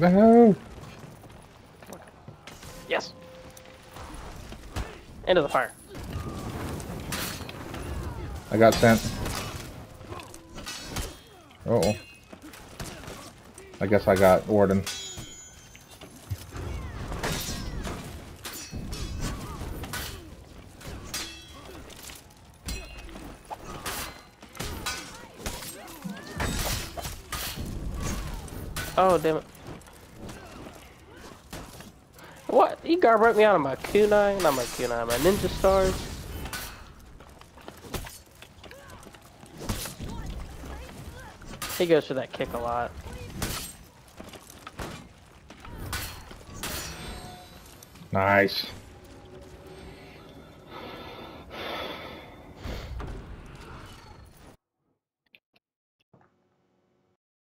No. Yes. Into the fire. I got sent. Uh oh. I guess I got Warden. Oh, damn it. What? You guard broke me out of my kunai? Not my kunai, my ninja stars. He goes for that kick a lot. Nice.